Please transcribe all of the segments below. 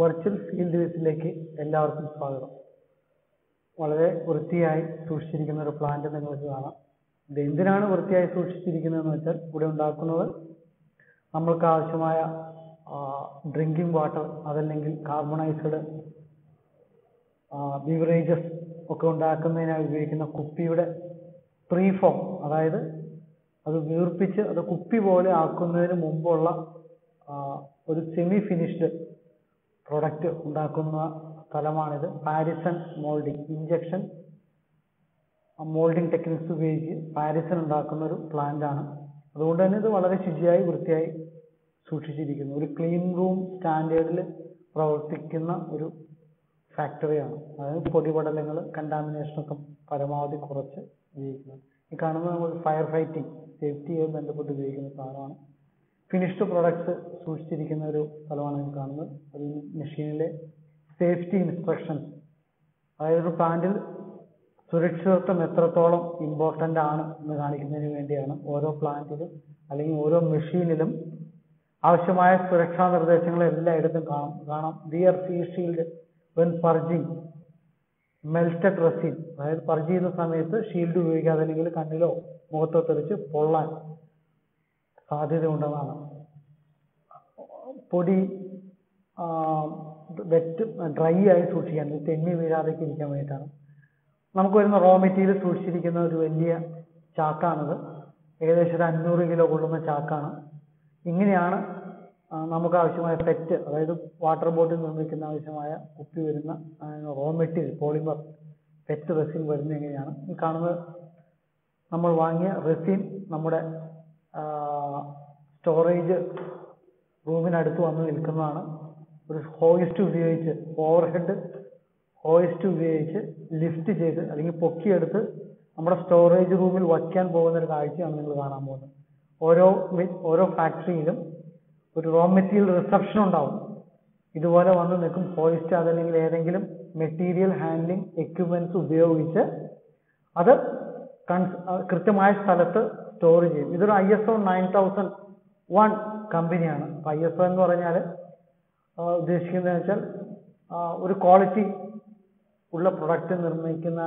Virtual field വിസിലേക്ക് എല്ലാവർക്കും സ്വാഗതം. വളരെ വൃത്തിയായി സൂക്ഷിച്ചിരിക്കുന്ന ഒരു പ്ലാന്റ് നിങ്ങൾക്ക് കാണാം. ഇത് എന്തിനാണ് വൃത്തിയായി സൂക്ഷിച്ചിരിക്കുന്നതെന്ന് വെച്ചാൽ ഇവിടെ ഉണ്ടാക്കുന്നത് നമ്മൾക്ക് ആവശ്യമായ ഡ്രിങ്കിങ് വാട്ടർ അതല്ലെങ്കിൽ കാർബണൈസ്ഡ് ബീവറേജസ് ഒക്കെ ഉണ്ടാക്കുന്നതിനായി ഉപയോഗിക്കുന്ന കുപ്പിയുടെ പ്രീ ഫോം അതായത് അത് വീർപ്പിച്ച് അത് കുപ്പി പോലെ ആക്കുന്നതിന് മുമ്പുള്ള ഒരു സെമി ഫിനിഷ്ഡ് പ്രൊഡക്റ്റ് ഉണ്ടാക്കുന്ന സ്ഥലമാണിത്. Parison moulding injection moulding techniques ഉപയോഗിച്ച് പാരിസൺ ഉണ്ടാക്കുന്ന ഒരു പ്ലാന്റ് ആണ്. അതുകൊണ്ട് തന്നെ ഇത് വളരെ ശുചിയായി വൃത്തിയായി സൂക്ഷിച്ചിരിക്കുന്നു. ഒരു ക്ലീൻ റൂം സ്റ്റാൻഡേർഡിൽ പ്രവർത്തിക്കുന്ന ഒരു ഫാക്ടറിയാണ് അതായത് പൊടിപടലങ്ങൾ കണ്ടാമിനേഷനൊക്കെ പരമാവധി കുറച്ച് ഉപയോഗിക്കുന്നത്. ഈ കാണുന്നത് നമ്മൾ ഫയർ ഫൈറ്റിംഗ് യുമായി ബന്ധപ്പെട്ട് ഉപയോഗിക്കുന്ന സാധനമാണ് ഫിനിഷ്ഡ് പ്രൊഡക്ട്സ് സൂക്ഷിച്ചിരിക്കുന്ന ഒരു സ്ഥലമാണ് ഞാൻ കാണുന്നത്. അത് മെഷീനിലെ സേഫ്റ്റി ഇൻസ്ട്രക്ഷൻസ് അതായത് ഒരു പ്ലാന്റിൽ സുരക്ഷിതത്വം എത്രത്തോളം ഇമ്പോർട്ടന്റ് ആണ് എന്ന് കാണിക്കുന്നതിന് വേണ്ടിയാണ് ഓരോ പ്ലാന്റിലും അല്ലെങ്കിൽ ഓരോ മെഷീനിലും ആവശ്യമായ സുരക്ഷാ നിർദ്ദേശങ്ങൾ എല്ലായിടത്തും കാണാം. കാണാം R C shield when purging melted resin അതായത് പർജ് ചെയ്യുന്ന സമയത്ത് ഷീൽഡ് ഉപയോഗിക്കാതെ അല്ലെങ്കിൽ കണ്ണിലോ മുഖത്തോ തെറിച്ച് പൊള്ളാൻ സാധ്യതയുണ്ടെന്നാണ് പൊടി വെറ്റ് ഡ്രൈ ആയി സൂക്ഷിക്കാൻ തെന്നി വീഴാതൊക്കെ ഇരിക്കാൻ വേണ്ടിയിട്ടാണ്. നമുക്ക് വരുന്ന റോ മെറ്റീരിയൽ സൂക്ഷിച്ചിരിക്കുന്ന ഒരു വലിയ ചാക്കാണിത്. ഏകദേശം ഒരു അഞ്ഞൂറ് കിലോ കൊള്ളുന്ന ചാക്കാണ്. ഇങ്ങനെയാണ് നമുക്ക് ആവശ്യമായ പെറ്റ് അതായത് വാട്ടർ ബോട്ടിൽ നിർമ്മിക്കുന്ന ആവശ്യമായ കുപ്പി വരുന്ന raw material polymer PET resin വരുന്നത് എങ്ങനെയാണ് ഈ കാണുന്നത് നമ്മൾ വാങ്ങിയ റെസിൻ നമ്മുടെ സ്റ്റോറേജ് റൂമിനടുത്ത് വന്ന് നിൽക്കുന്നതാണ്. ഒരു ഹോയിസ്റ്റ് ഉപയോഗിച്ച് ഓവർഹെഡ് ഹോയിസ്റ്റ് ഉപയോഗിച്ച് ലിഫ്റ്റ് ചെയ്ത് അല്ലെങ്കിൽ പൊക്കിയെടുത്ത് നമ്മുടെ സ്റ്റോറേജ് റൂമിൽ വയ്ക്കാൻ പോകുന്ന ഒരു കാഴ്ചയാണ് നിങ്ങൾ കാണാൻ പോകുന്നത്. ഓരോ ഓരോ ഫാക്ടറിയിലും ഒരു റോ മെറ്റീരിയൽ റിസപ്ഷൻ ഉണ്ടാവും. ഇതുപോലെ വന്ന് നിൽക്കും ഹോയിസ്റ്റ് അതല്ലെങ്കിൽ ഏതെങ്കിലും മെറ്റീരിയൽ ഹാൻഡ്ലിംഗ് എക്യുപ്മെന്റ്സ് ഉപയോഗിച്ച് അത് കൃത്യമായ സ്ഥലത്ത് സ്റ്റോർ ചെയ്യും. ഇതൊരു I S O nine thousand one കമ്പനിയാണ് ഐ എസ് ഒ എന്ന് പറഞ്ഞാൽ ഉദ്ദേശിക്കുന്നത് വെച്ചാൽ ഒരു ക്വാളിറ്റി ഉള്ള പ്രൊഡക്റ്റ് നിർമ്മിക്കുന്ന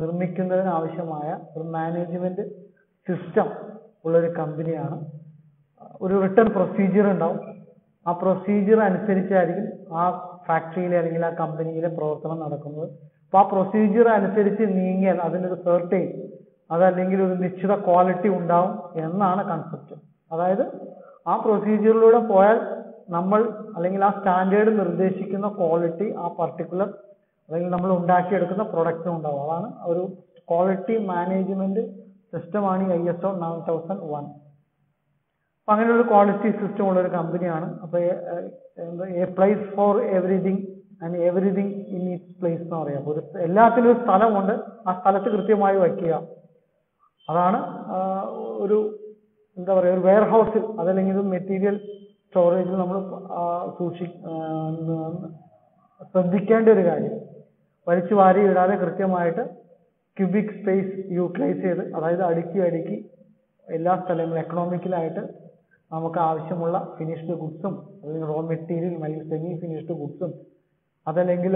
നിർമ്മിക്കുന്നതിന് ആവശ്യമായ ഒരു മാനേജ്മെന്റ് സിസ്റ്റം ഉള്ളൊരു കമ്പനിയാണ് ഒരു റിട്ടേൺ പ്രൊസീജിയർ ഉണ്ടാവും. ആ പ്രൊസീജിയർ അനുസരിച്ചായിരിക്കും ആ ഫാക്ടറിയിലെ അല്ലെങ്കിൽ ആ കമ്പനിയിലെ പ്രവർത്തനം നടക്കുന്നത്. അപ്പോൾ ആ പ്രൊസീജിയർ അനുസരിച്ച് നീങ്ങിയാൽ അതിനൊരു സെർട്ടൈൻ അതല്ലെങ്കിൽ ഒരു നിശ്ചിത ക്വാളിറ്റി ഉണ്ടാവും എന്നാണ് കൺസെപ്റ്റ് അതായത് ആ പ്രൊസീജിയറിലൂടെ പോയാൽ നമ്മൾ അല്ലെങ്കിൽ ആ സ്റ്റാൻഡേർഡ് നിർദ്ദേശിക്കുന്ന ക്വാളിറ്റി ആ പർട്ടിക്കുലർ അല്ലെങ്കിൽ നമ്മൾ ഉണ്ടാക്കിയെടുക്കുന്ന പ്രൊഡക്റ്റ് ഉണ്ടാവും. അതാണ് ഒരു ക്വാളിറ്റി മാനേജ്മെന്റ് സിസ്റ്റമാണ് ഈ I S O nine thousand one അപ്പൊ അങ്ങനെ ഒരു ക്വാളിറ്റി സിസ്റ്റം ഉള്ള ഒരു കമ്പനിയാണ് അപ്പൊ a place for everything and everything in its place എന്ന് പറയാം. ഒരു എല്ലാത്തിനും ഒരു സ്ഥലമുണ്ട്. ആ സ്ഥലത്ത് കൃത്യമായി വയ്ക്കുക. അതാണ് ഒരു എന്താ പറയുക ഒരു വെയർ ഹൗസിൽ അതല്ലെങ്കിൽ മെറ്റീരിയൽ സ്റ്റോറേജിൽ നമ്മൾ സൂക്ഷി ശ്രദ്ധിക്കേണ്ട ഒരു കാര്യം. വലിച്ചു വാരി ഇടാതെ കൃത്യമായിട്ട് ക്യൂബിക് സ്പേസ് യൂട്ടിലൈസ് ചെയ്ത് അതായത് അടുക്കി അടുക്കി എല്ലാ സ്ഥലങ്ങളും എക്കണോമിക്കലായിട്ട് നമുക്ക് ആവശ്യമുള്ള ഫിനിഷ്ഡ് ഗുഡ്സും അല്ലെങ്കിൽ റോ മെറ്റീരിയൽ അല്ലെങ്കിൽ സെമി ഫിനിഷ്ഡ് ഗുഡ്സും അതല്ലെങ്കിൽ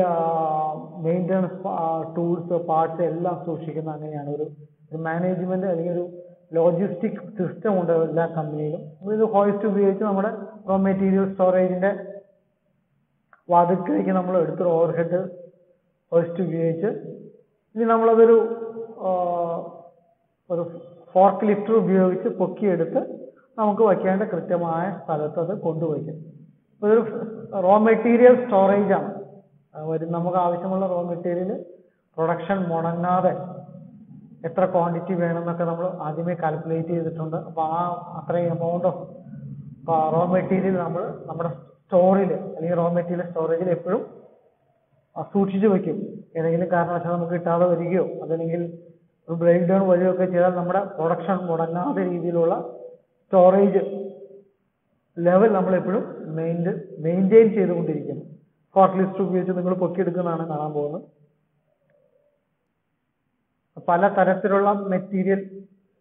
മെയിന്റനൻസ് ടൂൾസ് പാർട്സ് എല്ലാം സൂക്ഷിക്കുന്ന അങ്ങനെയാണ്. ഒരു മാനേജ്മെന്റ് അല്ലെങ്കിൽ ഒരു ലോജിസ്റ്റിക് സിസ്റ്റം ഉണ്ട് എല്ലാ കമ്പനിയിലും ഇത് ഹോയിസ്റ്റ് ഉപയോഗിച്ച് നമ്മുടെ റോ മെറ്റീരിയൽ സ്റ്റോറേജിന്റെ വാതിൽക്കലേക്ക് നമ്മൾ എടുത്തൊരു ഓവർഹെഡ് ഹോയിസ്റ്റ് ഉപയോഗിച്ച് ഇനി നമ്മളതൊരു ഒരു ഫോർക്ക് ലിഫ്റ്റർ ഉപയോഗിച്ച് പൊക്കിയെടുത്ത് നമുക്ക് വയ്ക്കേണ്ട കൃത്യമായ സ്ഥലത്ത് അത് കൊണ്ടുവയ്ക്കും. ഇതൊരു റോ മെറ്റീരിയൽ സ്റ്റോറേജാണ് വരും നമുക്ക് ആവശ്യമുള്ള റോ മെറ്റീരിയൽ പ്രൊഡക്ഷൻ മുടങ്ങാതെ എത്ര ക്വാണ്ടിറ്റി വേണമെന്നൊക്കെ നമ്മൾ ആദ്യമേ കാൽക്കുലേറ്റ് ചെയ്തിട്ടുണ്ട്. അപ്പോൾ ആ അത്രയും എമൗണ്ട് ഓഫ് റോ മെറ്റീരിയൽ നമ്മൾ നമ്മുടെ സ്റ്റോറിൽ അല്ലെങ്കിൽ റോ മെറ്റീരിയൽ സ്റ്റോറേജിൽ എപ്പോഴും സൂക്ഷിച്ചു വെക്കും. ഏതെങ്കിലും കാരണവശാൽ നമുക്ക് കിട്ടാതെ വരികയോ അതല്ലെങ്കിൽ ഒരു ബ്രേക്ക് ഡൗൺ വരികയൊക്കെ ചെയ്താൽ നമ്മുടെ പ്രൊഡക്ഷൻ മുടങ്ങാതെ രീതിയിലുള്ള സ്റ്റോറേജ് ലെവൽ നമ്മൾ എപ്പോഴും മെയിന്റ് മെയിന്റെയിൻ ചെയ്തുകൊണ്ടിരിക്കണം ഫോർക്ക് ലിസ്റ്റ് ഉപയോഗിച്ച് നിങ്ങൾ പൊക്കിയെടുക്കുന്നതാണ് കാണാൻ പോകുന്നത്. പല തരത്തിലുള്ള മെറ്റീരിയൽ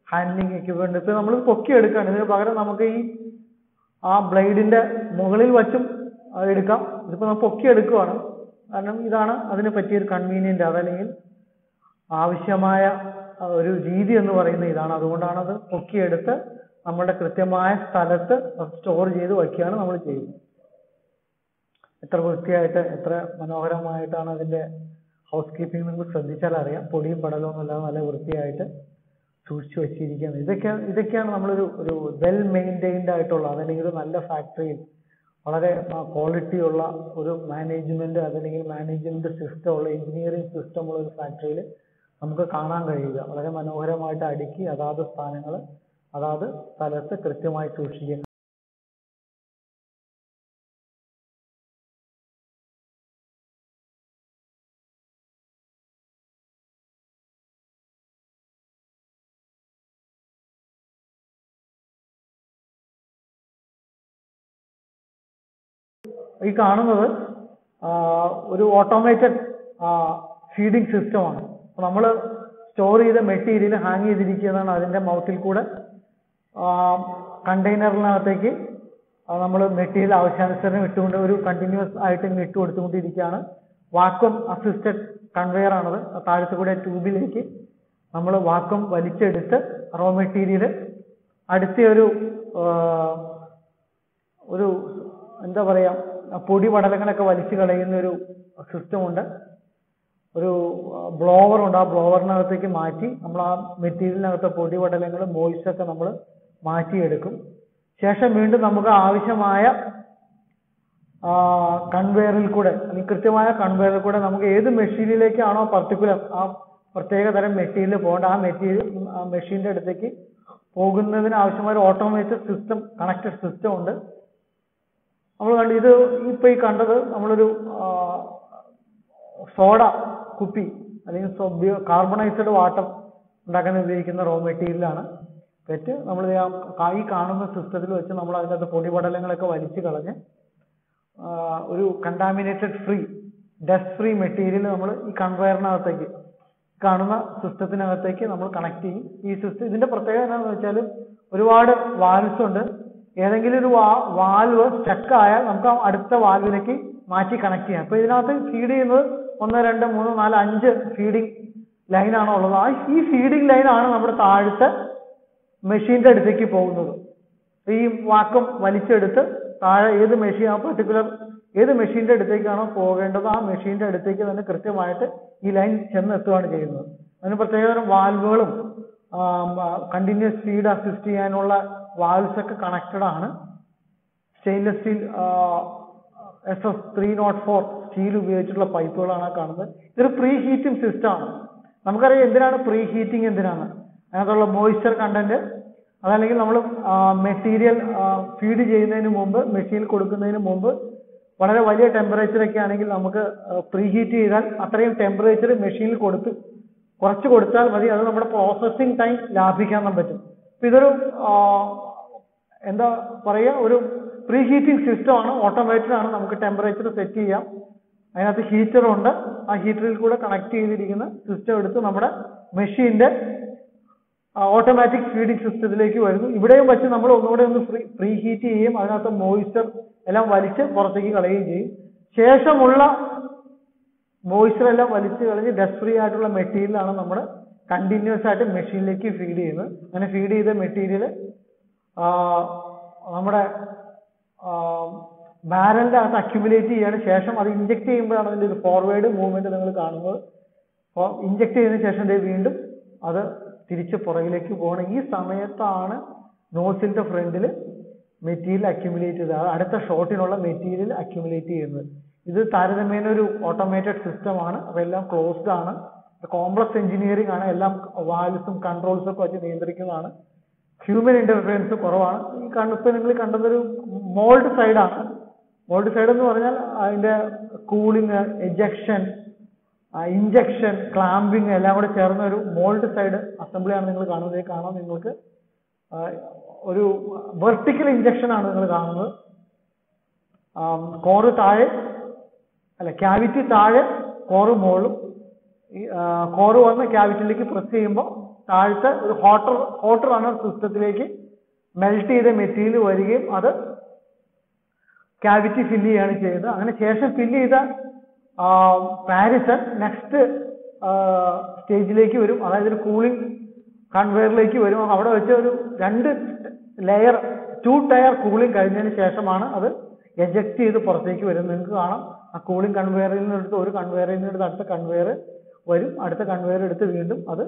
ഹാൻഡ്ലിംഗ് എക്യുപ്മെന്റ് ഇപ്പൊ നമ്മൾ പൊക്കിയെടുക്കുകയാണ്. ഇതിന് പകരം നമുക്ക് ഈ ആ ബ്ലേഡിന്റെ മുകളിൽ വച്ചും എടുക്കാം. ഇതിപ്പോ നമ്മൾ പൊക്കിയെടുക്കുവാണ്. കാരണം ഇതാണ് അതിന് പറ്റിയൊരു കൺവീനിയന്റ് അതല്ലെങ്കിൽ ആവശ്യമായ ഒരു രീതി എന്ന് പറയുന്ന ഇതാണ്. അതുകൊണ്ടാണ് അത് പൊക്കിയെടുത്ത് നമ്മുടെ കൃത്യമായ സ്ഥലത്ത് സ്റ്റോർ ചെയ്ത് വയ്ക്കുകയാണ് നമ്മൾ ചെയ്യുന്നത്. എത്ര വൃത്തിയായിട്ട് എത്ര മനോഹരമായിട്ടാണ് അതിന്റെ ഹൗസ് കീപ്പിംഗ് നിങ്ങൾ ശ്രദ്ധിച്ചാൽ അറിയാം. പൊടിയും പടലവും എല്ലാം നല്ല വൃത്തിയായിട്ട് സൂക്ഷിച്ചു വെച്ചിരിക്കുന്നത് ഇതൊക്കെ ഇതൊക്കെയാണ് നമ്മളൊരു ഒരു വെൽ മെയിന്റെയിൻഡ് ആയിട്ടുള്ള അതല്ലെങ്കിൽ ഒരു നല്ല ഫാക്ടറിയിൽ വളരെ ക്വാളിറ്റി ഉള്ള ഒരു മാനേജ്മെന്റ് അതല്ലെങ്കിൽ മാനേജ്മെന്റ് സിസ്റ്റം ഉള്ള എഞ്ചിനീയറിംഗ് സിസ്റ്റം ഉള്ള ഒരു ഫാക്ടറിയിൽ നമുക്ക് കാണാൻ കഴിയുക. വളരെ മനോഹരമായിട്ട് അടുക്കി അതാത് സ്ഥാനങ്ങൾ അതാത് സ്ഥലത്ത് കൃത്യമായി സൂക്ഷിക്കുക. ഈ കാണുന്നത് ഒരു ഓട്ടോമേറ്റഡ് ഫീഡിംഗ് സിസ്റ്റമാണ് നമ്മൾ സ്റ്റോർ ചെയ്ത മെറ്റീരിയൽ ഹാങ് ചെയ്തിരിക്കുന്നതാണ് അതിന്റെ മൗത്തിൽ കൂടെ. കണ്ടെയ്നറിനകത്തേക്ക് നമ്മൾ മെറ്റീരിയൽ ആവശ്യാനുസരണം ഇട്ടുകൊണ്ട് ഒരു കണ്ടിന്യൂസ് ആയിട്ട് ഇങ്ങനെ ഇട്ട് കൊടുത്തുകൊണ്ടിരിക്കുകയാണ്. വാക്വം അസിസ്റ്റഡ് കൺവെയർ ആണത്. താഴത്തു കൂടെ ട്യൂബിലേക്ക് നമ്മൾ വാക്വം വലിച്ചെടുത്ത് റോ മെറ്റീരിയൽ അടുത്ത ഒരു ഒരു എന്താ പറയാ പൊടി പടലങ്ങളൊക്കെ വലിച്ചു കളയുന്ന ഒരു സിസ്റ്റം ഉണ്ട് ഒരു ബ്ലോവർ ഉണ്ട്. ആ ബ്ലോവറിനകത്തേക്ക് മാറ്റി നമ്മൾ ആ മെറ്റീരിയലിനകത്തെ പൊടി പടലങ്ങൾ മോയിസ്റ്റൊക്കെ നമ്മൾ മാറ്റിയെടുക്കും. ശേഷം വീണ്ടും നമുക്ക് ആവശ്യമായ കൺവെയറിൽ കൂടെ അല്ലെങ്കിൽ കൃത്യമായ കൺവെയറിൽ കൂടെ നമുക്ക് ഏത് മെഷീനിലേക്കാണോ പർട്ടിക്കുലർ ആ പ്രത്യേക തരം മെറ്റീരിയൽ പോകേണ്ട ആ മെറ്റീരിയൽ ആ മെഷീന്റെ അടുത്തേക്ക് പോകുന്നതിന് ആവശ്യമായ ഒരു ഓട്ടോമേറ്റഡ് സിസ്റ്റം കണക്റ്റഡ് സിസ്റ്റം ഉണ്ട്. നമ്മൾ കണ്ടു ഇത് ഇപ്പൊ ഈ കണ്ടത് നമ്മളൊരു സോഡ കുപ്പി അല്ലെങ്കിൽ കാർബണൈസ്ഡ് വാട്ടർ ഉണ്ടാക്കാൻ ഉപയോഗിക്കുന്ന റോ മെറ്റീരിയലാണ് പെറ്റ് നമ്മൾ ഈ കാണുന്ന സിസ്റ്റത്തിൽ വെച്ച് നമ്മൾ അതിനകത്ത് പൊടിപടലങ്ങളൊക്കെ വലിച്ചു കളഞ്ഞ് ഒരു contaminated free dust free material നമ്മൾ ഈ കൺവെയറിനകത്തേക്ക് കാണുന്ന സിസ്റ്റത്തിനകത്തേക്ക് നമ്മൾ കണക്ട് ചെയ്യും. ഈ സിസ്റ്റം ഇതിന്റെ പ്രത്യേകത എന്താണെന്ന് വെച്ചാൽ ഒരുപാട് വാൽസ് ഉണ്ട്. ഏതെങ്കിലും ഒരു വാ വാൽവ് സ്റ്റക്ക് ആയാൽ നമുക്ക് അടുത്ത വാൽവിലേക്ക് മാറ്റി കണക്ട് ചെയ്യാം. അപ്പൊ ഇതിനകത്ത് ഫീഡ് ചെയ്യുന്നത് ഒന്ന് രണ്ട് മൂന്ന് നാല് അഞ്ച് ഫീഡിംഗ് ലൈനാണ് ഉള്ളത്. ആ ഈ ഫീഡിംഗ് ലൈനാണ് നമ്മുടെ താഴത്തെ മെഷീന്റെ അടുത്തേക്ക് പോകുന്നത്. ഈ വാക്കം വലിച്ചെടുത്ത് താഴെ ഏത് മെഷീൻ ആ പർട്ടിക്കുലർ ഏത് മെഷീന്റെ അടുത്തേക്കാണോ പോകേണ്ടത് ആ മെഷീന്റെ അടുത്തേക്ക് തന്നെ കൃത്യമായിട്ട് ഈ ലൈൻ ചെന്നെത്തുകയാണ് ചെയ്യുന്നത്. അതിന് പ്രത്യേകതരം വാൽവുകളും കണ്ടിന്യൂസ് ഫീഡ് അസിസ്റ്റ് ചെയ്യാനുള്ള വാൽവ്സ് ഒക്കെ കണക്റ്റഡ് ആണ് stainless steel S S three nought four steel ഉപയോഗിച്ചിട്ടുള്ള പൈപ്പുകളാണ് കാണുന്നത്. ഇതൊരു പ്രീ ഹീറ്റിംഗ് സിസ്റ്റം ആണ്. നമുക്കറിയാം എന്തിനാണ് പ്രീ ഹീറ്റിംഗ് എന്തിനാണ്? അതിനകത്തുള്ള മോയ്സ്ചർ കണ്ടന്റ് അതല്ലെങ്കിൽ നമ്മൾ മെറ്റീരിയൽ ഫീഡ് ചെയ്യുന്നതിന് മുമ്പ് മെഷീനിൽ കൊടുക്കുന്നതിന് മുമ്പ് വളരെ വലിയ ടെമ്പറേച്ചർ ഒക്കെ ആണെങ്കിൽ നമുക്ക് പ്രീ ഹീറ്റ് ചെയ്താൽ അത്രയും ടെമ്പറേച്ചർ മെഷീനിൽ കൊടുത്ത് കുറച്ച് കൊടുത്താൽ മതി. അത് നമ്മുടെ പ്രോസസ്സിംഗ് ടൈം ലാഭിക്കാൻ പറ്റും. ഇതൊരു എന്താ പറയുക ഒരു പ്രീ ഹീറ്റിംഗ് സിസ്റ്റമാണ് ആണ് നമുക്ക് ടെമ്പറേച്ചർ സെറ്റ് ചെയ്യാം. അതിനകത്ത് ഹീറ്റർ ഉണ്ട് ആ ഹീറ്ററിൽ കൂടെ കണക്ട് ചെയ്തിരിക്കുന്ന സിസ്റ്റം എടുത്ത് നമ്മുടെ മെഷീന്റെ ഓട്ടോമാറ്റിക് ഫീഡിംഗ് സിസ്റ്റത്തിലേക്ക് വരുന്നു. ഇവിടെയും വെച്ച് നമ്മൾ ഒന്നുകൂടെ ഒന്ന് പ്രീ ഹീറ്റ് ചെയ്യുകയും അതിനകത്ത് മോയിസ്ചർ എല്ലാം വലിച്ച് പുറത്തേക്ക് കളയുകയും ചെയ്യും. ശേഷമുള്ള മോയിസ്ചർ എല്ലാം വലിച്ചു കളഞ്ഞ് ഡസ്റ്റ് ഫ്രീ ആയിട്ടുള്ള മെറ്റീരിയലാണ് നമ്മൾ കണ്ടിന്യൂസ് ആയിട്ട് മെഷീനിലേക്ക് ഫീഡ് ചെയ്യുന്നു. അങ്ങനെ ഫീഡ് ചെയ്ത മെറ്റീരിയൽ നമ്മുടെ ബാരലിന്റെ അകത്ത് അക്യുമുലേറ്റ് ചെയ്യാണ്. ശേഷം അത് ഇഞ്ചെക്ട് ചെയ്യുമ്പോഴാണ് അതിന്റെ ഒരു ഫോർവേഡ് മൂവ്മെന്റ് നിങ്ങൾ കാണുന്നത്. അപ്പോൾ ഇഞ്ചെക്ട് ചെയ്തതിനു ശേഷം വീണ്ടും അത് തിരിച്ച് പുറകിലേക്ക് പോകണം. ഈ സമയത്താണ് നോസിന്റെ ഫ്രണ്ടിൽ മെറ്റീരിയൽ അക്യുമുലേറ്റ് ചെയ്ത് അടുത്ത ഷോട്ടിനുള്ള മെറ്റീരിയൽ അക്യുമുലേറ്റ് ചെയ്യുന്നത്. ഇത് താരതമ്യേന ഒരു ഓട്ടോമേറ്റഡ് സിസ്റ്റമാണ് അപ്പോൾ എല്ലാം ക്ലോസ്ഡ് ആണ്. കോംപ്ലക്സ് എഞ്ചിനീയറിംഗ് ആണ്. എല്ലാം വാൽസും കൺട്രോൾസും ഒക്കെ വെച്ച് നിയന്ത്രിക്കുന്നതാണ്. ഹ്യൂമൻ ഇന്റർഫിയറൻസ് കുറവാണ്. ഈ കണ്ടപ്പോൾ നിങ്ങൾ കണ്ടതൊരു മോൾഡ് സൈഡാണ് മോൾഡ് സൈഡ് എന്ന് പറഞ്ഞാൽ അതിന്റെ കൂളിംഗ് എജക്ഷൻ ഇഞ്ചക്ഷൻ ക്ലാമ്പിങ് എല്ലാം കൂടെ ചേർന്ന ഒരു മോൾഡ് സൈഡ് അസംബ്ലിയാണ് നിങ്ങൾ കാണുന്നത്. കാണാൻ കാണാം നിങ്ങൾക്ക് ഒരു വെർട്ടിക്കൽ ഇഞ്ചക്ഷൻ ആണ് നിങ്ങൾ കാണുന്നത്. കോറ് താഴെ അല്ല ക്യാവിറ്റി താഴെ കോറ് മുകളിലും ഈ കോറ് വന്ന് ക്യാവിറ്റിയിലേക്ക് പ്രസ് ചെയ്യുമ്പോൾ താഴത്തെ ഒരു ഹോട്ടർ ഹോട്ടർ റണ്ണർ സിസ്റ്റത്തിലേക്ക് മെൽറ്റ് ചെയ്ത മെറ്റീരിയൽ വരികയും അത് ക്യാവിറ്റി ഫില്ല് ചെയ്യുകയാണ് ചെയ്തത്. അങ്ങനെ ശേഷം ഫില്ല് ചെയ്ത പാരിസൺ നെക്സ്റ്റ് സ്റ്റേജിലേക്ക് വരും. അതായത് ഒരു കൂളിംഗ് കൺവെയറിലേക്ക് വരും. അവിടെ വെച്ച് ഒരു രണ്ട് ലെയർ ടു ടയർ കൂളിംഗ് കഴിഞ്ഞതിന് ശേഷമാണ് അത് എജക്ട് ചെയ്ത് പുറത്തേക്ക് വരും നിങ്ങൾക്ക് കാണാം. ആ കൂളിംഗ് കൺവെയറിൽ നിന്ന് എടുത്ത് ഒരു കൺവെയറിൽ നിന്ന് എടുത്ത് അടുത്ത കൺവെയർ വരും. അടുത്ത കൺവെയർ എടുത്ത് വീണ്ടും അത്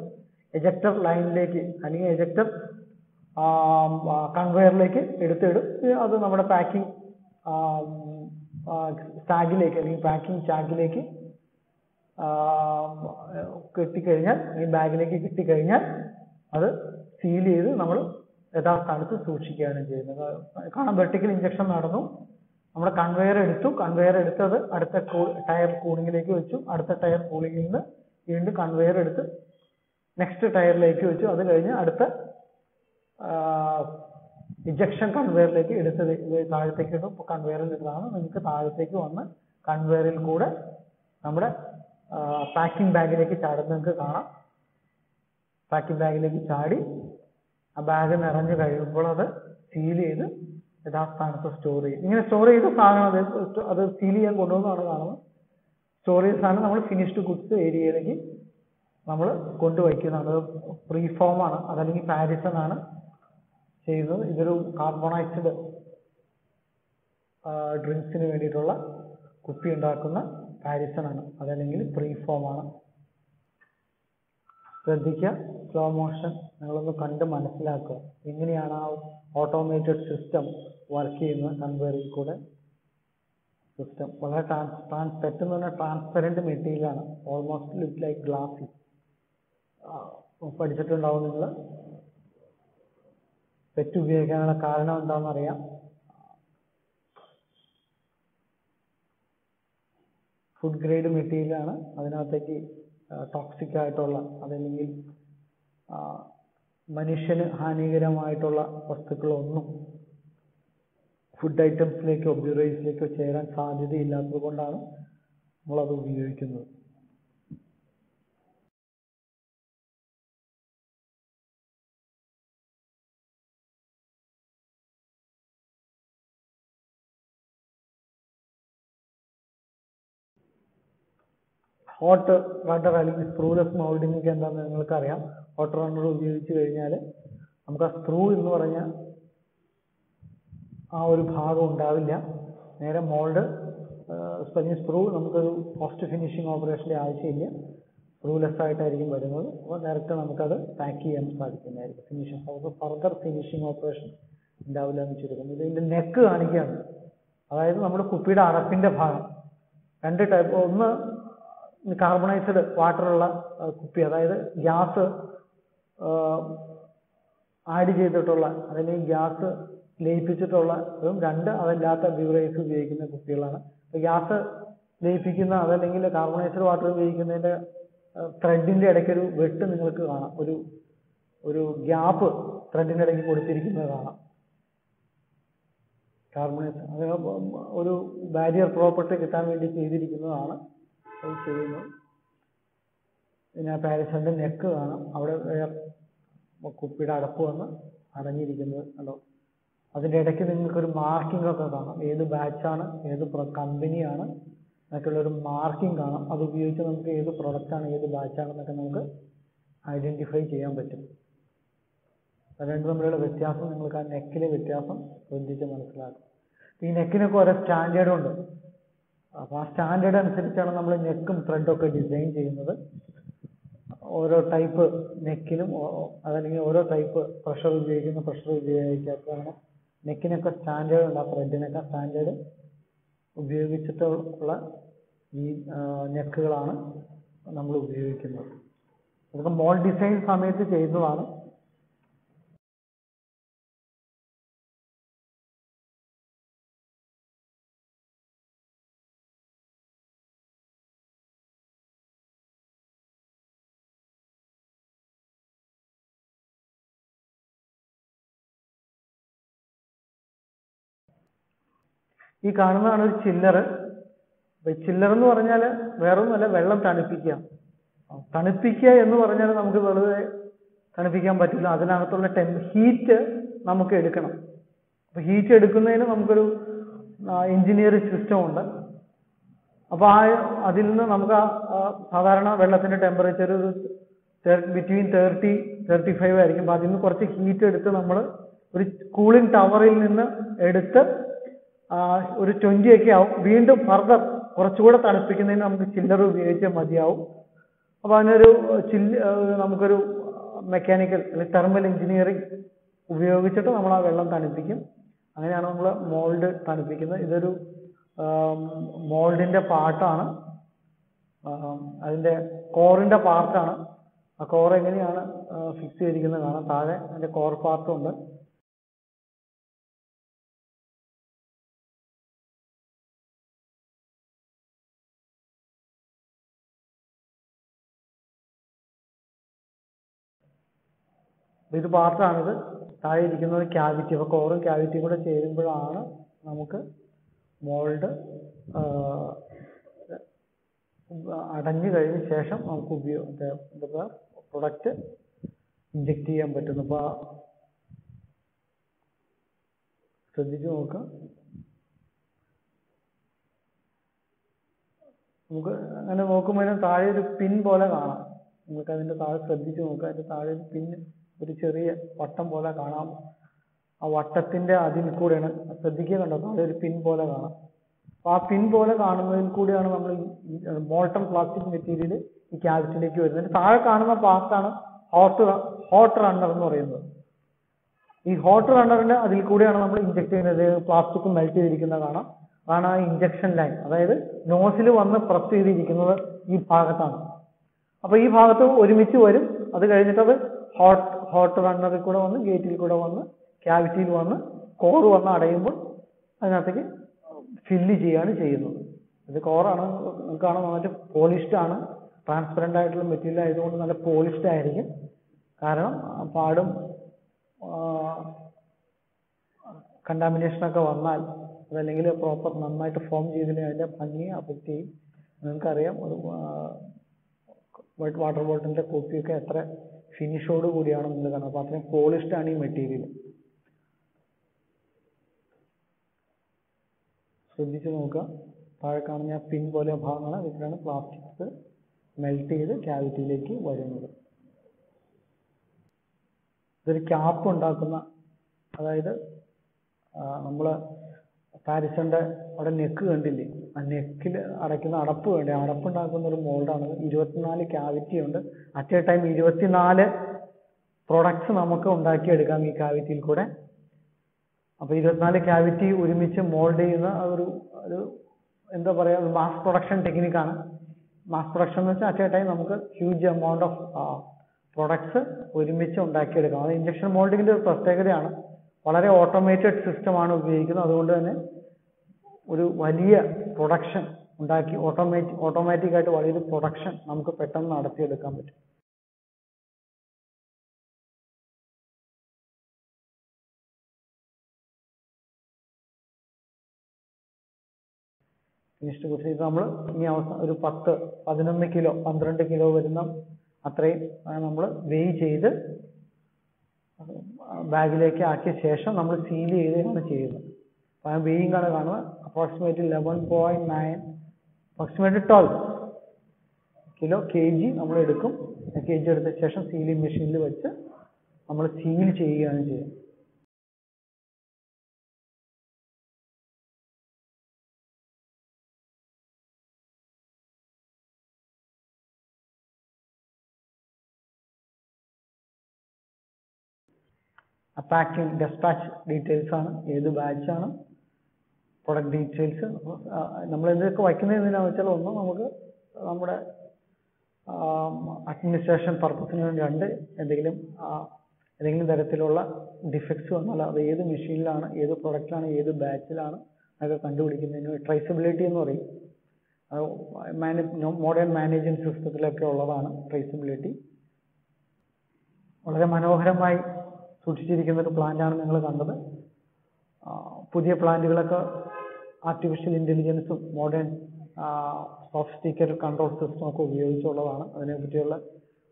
എജക്ടർ ലൈനിലേക്ക് അല്ലെങ്കിൽ എജക്ടർ കൺവെയറിലേക്ക് എടുത്തിടും. അത് നമ്മുടെ പാക്കിംഗ് സ്റ്റാഗിലേക്ക് അല്ലെങ്കിൽ പാക്കിംഗ് ചാക്കിലേക്ക് കിട്ടിക്കഴിഞ്ഞാൽ ഈ ബാഗിലേക്ക് കിട്ടിക്കഴിഞ്ഞാൽ അത് സീൽ ചെയ്ത് നമ്മൾ യഥാസ്ഥാനത്ത് സൂക്ഷിക്കുകയാണ് ചെയ്യുന്നത്. കാരണം വെർട്ടിക്കൽ ഇഞ്ചക്ഷൻ നടന്നു. നമ്മുടെ കൺവെയർ എടുത്തു. കൺവെയർ എടുത്തത് അടുത്ത ടയർ കൂളിങ്ങിലേക്ക് വെച്ചു. അടുത്ത ടയർ കൂളിംഗിൽ നിന്ന് വീണ്ടും കൺവെയർ എടുത്ത് നെക്സ്റ്റ് ടയറിലേക്ക് വെച്ചു. അത് കഴിഞ്ഞ് അടുത്ത ഇജക്ഷൻ കൺവെയറിലേക്ക് എടുത്തത് താഴത്തേക്ക് കൺവെയറിൽ ഇടുന്നതാണ്. നിങ്ങൾക്ക് താഴത്തേക്ക് വന്ന് കൺവെയറിൽ കൂടെ നമ്മുടെ പാക്കിംഗ് ബാഗിലേക്ക് ചാടുന്ന നിങ്ങൾക്ക് കാണാം. പാക്കിംഗ് ബാഗിലേക്ക് ചാടി ആ ബാഗ് നിറഞ്ഞു കഴിയുമ്പോൾ അത് സീൽ ചെയ്ത് യഥാസ്ഥാനത്ത് സ്റ്റോർ ചെയ്യും. ഇങ്ങനെ സ്റ്റോർ ചെയ്ത് സാധനം അത് അത് സീൽ ചെയ്യാൻ കൊണ്ടുവന്നാണ് കാണുന്നത്. ചെയ്ത സാധനം നമ്മൾ ഫിനിഷ്ഡ് ഗുഡ്സ് ഏരിയയിലേക്ക് നമ്മൾ കൊണ്ടുവയ്ക്കുന്നതാണ് അത് പ്രീ ഫോമാണ് അതല്ലെങ്കിൽ പാരിസൺ ആണ് ചെയ്യുന്നത്. ഇതൊരു കാർബണൈസ്ഡ് ഡ്രിങ്ക്സിന് വേണ്ടിയിട്ടുള്ള കുപ്പി ഉണ്ടാക്കുന്ന പാരിസൺ ആണ് അതല്ലെങ്കിൽ പ്രീ ഫോം ആണ്. ശ്രദ്ധിക്കുക സ്ലോ മോഷൻ നിങ്ങളൊന്ന് കണ്ട് മനസ്സിലാക്കുക. എങ്ങനെയാണ് ആ ഓട്ടോമേറ്റഡ് സിസ്റ്റം വർക്ക് ചെയ്യുന്നത് കൺവെയറിൽ കൂടെ? സിസ്റ്റം വളരെ ട്രാൻസ് ട്രാൻസ് പെട്ടെന്ന് പറഞ്ഞാൽ ട്രാൻസ്പെറന്റ് മെറ്റീരിയലാണ് ഓൾമോസ്റ്റ് ലുക്ക് ലൈക്ക് ഗ്ലാസ് പഠിച്ചിട്ടുണ്ടാവും നിങ്ങൾ. പെറ്റ് ഉപയോഗിക്കാനുള്ള കാരണം എന്താണെന്ന് അറിയാം. ഫുഡ് ഗ്രേഡ് മെറ്റീരിയലാണ് അതിനകത്തേക്ക് ടോക്സിക് ആയിട്ടുള്ള അതല്ലെങ്കിൽ മനുഷ്യന് ഹാനികരമായിട്ടുള്ള വസ്തുക്കളൊന്നും ഫുഡ് ഐറ്റംസിലേക്കോ ബ്യൂറേസിലേക്കോ ചേരാൻ സാധ്യതയില്ലാത്തത് കൊണ്ടാണ് നമ്മളത് ഉപയോഗിക്കുന്നത്. ഹോട്ട് റണ്ണർ അല്ലെങ്കിൽ സ്ക്രൂലെസ് മൗൾഡിംഗ് ഒക്കെ എന്താണെന്ന് നിങ്ങൾക്കറിയാം. ഹോട്ട് റണ്ണർ ഉപയോഗിച്ച് കഴിഞ്ഞാൽ നമുക്ക് ആ സ്ക്രൂ എന്ന് പറഞ്ഞ ആ ഒരു ഭാഗം ഉണ്ടാവില്ല. നേരെ മോൾഡ് സ്പഞ്ച് സ്ക്രൂ നമുക്കൊരു പോസ്റ്റ് ഫിനിഷിംഗ് ഓപ്പറേഷന്റെ ആവശ്യമില്ല. സ്ക്രൂലെസ് ആയിട്ടായിരിക്കും വരുന്നത്. അപ്പോൾ ഡയറക്റ്റ് നമുക്കത് പാക്ക് ചെയ്യാൻ സാധിക്കുന്നതായിരിക്കും. ഫിനിഷിംഗ് നമുക്ക് ഫർദർ ഫിനിഷിംഗ് ഓപ്പറേഷൻ ഉണ്ടാവില്ല എന്ന് ചുരുക്കം. ഇതിന്റെ നെക്ക് കാണിക്കുകയാണ്. അതായത് നമ്മുടെ കുപ്പിയുടെ അടപ്പിന്റെ ഭാഗം. രണ്ട് ടൈപ്പ് ഒന്ന് കാർബണൈസ്ഡ് വാട്ടറുള്ള കുപ്പി അതായത് ഗ്യാസ് ആഡ് ചെയ്തിട്ടുള്ള അല്ലെങ്കിൽ ഗ്യാസ് ലയിപ്പിച്ചിട്ടുള്ള അതും രണ്ട് അതല്ലാത്ത ബ്യൂറൈസ് ഉപയോഗിക്കുന്ന കുപ്പികളാണ്. ഗ്യാസ് ലയിപ്പിക്കുന്ന അതല്ലെങ്കിൽ കാർബണൈസ്ഡ് വാട്ടർ ഉപയോഗിക്കുന്നതിന്റെ ത്രെഡിന്റെ ഇടയ്ക്കൊരു വെട്ട് നിങ്ങൾക്ക് കാണാം. ഒരു ഒരു ഗ്യാപ്പ് ത്രെഡിന്റെ ഇടയ്ക്ക് കൊടുത്തിരിക്കുന്നത് കാണാം. കാർബണൈസ് അത് ഒരു ബാരിയർ പ്രോപ്പർട്ടി കിട്ടാൻ വേണ്ടി ചെയ്തിരിക്കുന്നതാണ്. അത് ചെയ്യുന്നത് പിന്നെ പാരസന്റെ നെക്ക് കാണാം. അവിടെ കുപ്പിയുടെ അടപ്പ് വന്ന് അടഞ്ഞിരിക്കുന്നത് കണ്ടോ? അതിന്റെ ഇടയ്ക്ക് നിങ്ങൾക്കൊരു മാർക്കിംഗ് ഒക്കെ കാണാം. ഏത് ബാച്ചാണ് ഏത് കമ്പനിയാണ് എന്നൊക്കെയുള്ളൊരു മാർക്കിംഗ് കാണാം. അത് ഉപയോഗിച്ച് നമുക്ക് ഏത് പ്രൊഡക്റ്റാണ് ഏത് ബാച്ചാണെന്നൊക്കെ നമുക്ക് ഐഡന്റിഫൈ ചെയ്യാൻ പറ്റും. രണ്ട് തമ്മിലുള്ള വ്യത്യാസം നിങ്ങൾക്ക് ആ നെക്കിലെ വ്യത്യാസം ശ്രദ്ധിച്ച് മനസ്സിലാക്കും. ഈ നെക്കിനൊക്കെ ഓരോ സ്റ്റാൻഡേർഡും ഉണ്ട്. അപ്പോൾ ആ സ്റ്റാൻഡേർഡ് അനുസരിച്ചാണ് നമ്മൾ നെക്കും ത്രെഡും ഒക്കെ ഡിസൈൻ ചെയ്യുന്നത്. ഓരോ ടൈപ്പ് നെക്കിലും അതല്ലെങ്കിൽ ഓരോ ടൈപ്പ് പ്രഷർ ഉപയോഗിക്കുന്ന പ്രഷർ ഉപയോഗിക്കാത്തതാണ് നെക്കിനൊക്കെ സ്റ്റാൻഡേർഡ് ഉണ്ട് ആ ത്രെഡിനൊക്കെ സ്റ്റാൻഡേർഡ് ഉപയോഗിച്ചിട്ടുള്ള ഈ നെക്കുകളാണ് നമ്മൾ ഉപയോഗിക്കുന്നത്. അതൊക്കെ മോൾ ഡിസൈൻ സമയത്ത് ചെയ്യുന്നതാണ് ഈ കാണുന്നതാണ് ഒരു അപ്പൊ ചില്ലർ എന്ന് പറഞ്ഞാൽ വേറൊന്നുമല്ല വെള്ളം തണുപ്പിക്കുക. തണുപ്പിക്കുക എന്ന് പറഞ്ഞാൽ നമുക്ക് വെറുതെ തണുപ്പിക്കാൻ പറ്റില്ല. അതിനകത്തുള്ള ടെം ഹീറ്റ് നമുക്ക് എടുക്കണം. അപ്പൊ ഹീറ്റ് എടുക്കുന്നതിന് നമുക്കൊരു എഞ്ചിനീയറിംഗ് സിസ്റ്റം ഉണ്ട്. അപ്പോൾ ആ അതിൽ നിന്ന് നമുക്ക് ആ സാധാരണ വെള്ളത്തിന്റെ ടെമ്പറേച്ചർ ഒരു ബിറ്റ്വീൻ തേർട്ടി തേർട്ടി ഫൈവ് ആയിരിക്കും. അപ്പോൾ അതിൽ നിന്ന് കുറച്ച് ഹീറ്റ് എടുത്ത് നമ്മൾ ഒരു കൂളിംഗ് ടവറിൽ നിന്ന് എടുത്ത് ഒരു ട്വന്റി ഒക്കെ ആവും. വീണ്ടും ഫർദർ കുറച്ചുകൂടെ തണുപ്പിക്കുന്നതിന് നമുക്ക് ചില്ലർ ഉപയോഗിച്ചാൽ മതിയാവും. അപ്പൊ അതിനൊരു ചില്ല നമുക്കൊരു മെക്കാനിക്കൽ അല്ലെങ്കിൽ തെർമൽ എഞ്ചിനീയറിംഗ് ഉപയോഗിച്ചിട്ട് നമ്മൾ ആ വെള്ളം തണുപ്പിക്കും. അങ്ങനെയാണ് നമ്മൾ മോൾഡ് തണുപ്പിക്കുന്നത്. ഇതൊരു മോൾഡിന്റെ പാർട്ടാണ്. അതിന്റെ കോറിന്റെ പാർട്ടാണ്. ആ കോർ എങ്ങനെയാണ് ഫിക്സ് ചെയ്തിരിക്കുന്നത് കാണാം. താഴെ അതിന്റെ കോർ പാർട്ടും ഉണ്ട്. ഇത് പാർട്ടാണിത്. താഴെ ഇരിക്കുന്നത് ക്യാവിറ്റി അപ്പോൾ കോറും ക്യാവിറ്റിയും കൂടെ ചേരുമ്പോഴാണ് നമുക്ക് മോൾഡ് അടഞ്ഞു കഴിഞ്ഞ ശേഷം നമുക്ക് ഉപയോഗ പ്രൊഡക്റ്റ് ഇഞ്ചെക്ട് ചെയ്യാൻ പറ്റുന്നു. അപ്പോൾ ശ്രദ്ധിച്ചു നോക്കാം നമുക്ക് അങ്ങനെ നോക്കുമ്പോൾ താഴെ ഒരു പിൻ പോലെ കാണാം. നമുക്ക് അതിന്റെ താഴെ ശ്രദ്ധിച്ചു നോക്കാം അതിന്റെ താഴെ ഒരു പിൻ ഒരു ചെറിയ വട്ടം പോലെ കാണാം. ആ വട്ടത്തിന്റെ അതിൽ കൂടെയാണ് ശ്രദ്ധിക്കുക കണ്ടോ? താഴെ ഒരു പിൻ പോലെ കാണാം. അപ്പൊ ആ പിൻ പോലെ കാണുന്നതിൽ കൂടിയാണ് നമ്മൾ മോൾട്ടൺ പ്ലാസ്റ്റിക് മെറ്റീരിയൽ ഈ ക്യാവിറ്റിയിലേക്ക് വരുന്നത്. താഴെ കാണുന്ന പാർട്ടാണ് ഹോട്ട് ഹോട്ട് റണ്ണർ എന്ന് പറയുന്നത്. ഈ ഹോട്ട് റണ്ണറിന്റെ അതിൽ കൂടെയാണ് നമ്മൾ ഇഞ്ചക്ട് ചെയ്യുന്നത്. പ്ലാസ്റ്റിക് മെൽറ്റ് ചെയ്തിരിക്കുന്നത് കാണാം. അതാണ് ആ ഇഞ്ചക്ഷൻ ലൈൻ അതായത് നോസിൽ വന്ന് പ്രസ് ചെയ്തിരിക്കുന്നത് ഈ ഭാഗത്താണ്. അപ്പൊ ഈ ഭാഗത്ത് ഒരുമിച്ച് വരും. അത് കഴിഞ്ഞിട്ട് അത് ഹോട്ട് ഹോട്ട് റണ്ണറിൽ കൂടെ വന്ന് ഗേറ്റിൽ കൂടെ വന്ന് ക്യാവിറ്റിയിൽ വന്ന് കോർ വന്ന് അടയുമ്പോൾ അതിനകത്തേക്ക് ഫില്ല് ചെയ്യാണ് ചെയ്യുന്നത്. ഇത് കോറാണ് നമുക്കാണ് നന്നായിട്ട് പോളിഷ്ഡ് ആണ്. ട്രാൻസ്പെറന്റ് ആയിട്ടുള്ള മെറ്റീരിയൽ ആയതുകൊണ്ട് നല്ല പോളിഷ്ഡ് ആയിരിക്കും. കാരണം പാടും കണ്ടാമിനേഷൻ ഒക്കെ വന്നാൽ അതല്ലെങ്കിൽ പ്രോപ്പർ നന്നായിട്ട് ഫോം ചെയ്തില്ലെങ്കിൽ അതിന്റെ ഭംഗിയെ അഫക്റ്റ് ചെയ്യും. നിങ്ങൾക്കറിയാം ഒരു വൈറ്റ് വാട്ടർ ബോട്ടിലിന്റെ കോപ്പിയൊക്കെ എത്ര ഫിനിഷോട് കൂടിയാണ് നിങ്ങൾ കാണുന്നത്. അപ്പോൾ അത്രയും പോളിഷ്ഡ് ആണ് ഈ മെറ്റീരിയൽ ശ്രദ്ധിച്ച് നോക്കുക. താഴെ കാണുന്ന ആ പിൻ പോലെ ഭാഗങ്ങളാണ് ഇതിലാണ് പ്ലാസ്റ്റിക്സ് മെൽറ്റ് ചെയ്ത് ക്യാവിറ്റിയിലേക്ക് വരുന്നത്. ഇതൊരു ക്യാപ്പ് ഉണ്ടാക്കുന്ന അതായത് നമ്മൾ പാരിസന്റെ അവിടെ നെക്ക് കണ്ടില്ലേ? ആ നെക്കിൽ അടയ്ക്കുന്ന അടപ്പ് വേണ്ടേ അടപ്പ് ഉണ്ടാക്കുന്ന ഒരു മോൾഡാണ്. ഇരുപത്തിനാല് ക്യാവിറ്റി ഉണ്ട്. അറ്റ് എ ടൈം ഇരുപത്തിനാല് പ്രൊഡക്ട്സ് നമുക്ക് ഉണ്ടാക്കിയെടുക്കാം ഈ ക്യാവിറ്റിയിൽ കൂടെ. അപ്പൊ ഇരുപത്തിനാല് ക്യാവിറ്റി ഒരുമിച്ച് മോൾഡ് ചെയ്യുന്ന ഒരു ഒരു എന്താ പറയാ മാസ് പ്രൊഡക്ഷൻ ടെക്നിക്കാണ് മാസ് പ്രൊഡക്ഷൻ എന്ന് വെച്ചാൽ അറ്റ് എ ടൈം നമുക്ക് ഹ്യൂജ് എമൗണ്ട് ഓഫ് പ്രൊഡക്ട്സ് ഒരുമിച്ച് ഉണ്ടാക്കിയെടുക്കാം. അത് ഇഞ്ചക്ഷൻ മോൾഡിങ്ങിന്റെ ഒരു പ്രത്യേകതയാണ്. വളരെ ഓട്ടോമേറ്റഡ് സിസ്റ്റമാണ് ഉപയോഗിക്കുന്നത്. അതുകൊണ്ട് തന്നെ ഒരു വലിയ പ്രൊഡക്ഷൻ ഉണ്ടാക്കി ഓട്ടോമാറ്റി ഓട്ടോമാറ്റിക് ആയിട്ട് വലിയൊരു പ്രൊഡക്ഷൻ നമുക്ക് പെട്ടെന്ന് നടത്തിയെടുക്കാൻ പറ്റും. ഫിനിഷ്ഡ് ഗുഡ്സ് ഇത് നമ്മൾ ഇനി അവസാനം ഒരു പത്ത് പതിനൊന്ന് കിലോ പന്ത്രണ്ട് കിലോ വരുന്ന അത്രയും നമ്മൾ വെയ് ചെയ്ത് ബാഗിലേക്ക് ആക്കിയ ശേഷം നമ്മൾ സീൽ ചെയ്യുകയാണ് ചെയ്യുന്നത്. അപ്പോൾ ആ വെയിങ് ആണ് കാണുന്നത് approximate eleven point nine approximate twelve kilo K G നമ്മൾ എടുക്കും. കെ ജി എടുത്ത ശേഷം സീലിംഗ് മെഷീനിൽ വെച്ച് നമ്മൾ സീൽ ചെയ്യുകയാണ് ചെയ്യുന്നത്. പാക്കിംഗ് ഡെസ്പാച്ച് ഡീറ്റെയിൽസ് ആണ്. ഏത് ബാച്ച് ആണ്? പ്രൊഡക്റ്റ് ഡീറ്റെയിൽസ് നമ്മൾ എന്തൊക്കെ വയ്ക്കുന്നത് എന്തിനാണെന്ന് വെച്ചാൽ ഒന്ന് നമുക്ക് നമ്മുടെ അഡ്മിനിസ്ട്രേഷൻ പർപ്പസിന് വേണ്ടി രണ്ട് എന്തെങ്കിലും ഏതെങ്കിലും തരത്തിലുള്ള ഡിഫക്ട്സ് വന്നാൽ അത് ഏത് മെഷീനിലാണ് ഏത് പ്രൊഡക്റ്റിലാണ് ഏത് ബാച്ചിലാണ് അതൊക്കെ കണ്ടുപിടിക്കുന്നതിന് ട്രേസബിലിറ്റി എന്ന് പറയും. മോഡേൺ മാനേജിംഗ് സിസ്റ്റത്തിലൊക്കെ ഉള്ളതാണ് ട്രേസബിലിറ്റി വളരെ മനോഹരമായി സൂക്ഷിച്ചിരിക്കുന്ന ഒരു പ്ലാന്റാണ് നിങ്ങൾ കണ്ടത്. പുതിയ പ്ലാന്റുകളൊക്കെ ആർട്ടിഫിഷ്യൽ ഇന്റലിജൻസും മോഡേൺ സോഫ്റ്റിക്കേറ്റഡ് കൺട്രോൾ സിസ്റ്റം ഒക്കെ ഉപയോഗിച്ചുള്ളതാണ്. അതിനെപ്പറ്റിയുള്ള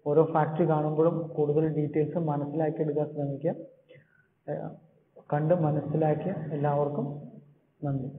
ഓരോ ഫാക്ടറി കാണുമ്പോഴും കൂടുതൽ ഡീറ്റെയിൽസ് മനസ്സിലാക്കിയെടുക്കാൻ ശ്രമിക്കുക ഏ, കണ്ട് മനസ്സിലാക്കിയ എല്ലാവർക്കും നന്ദി.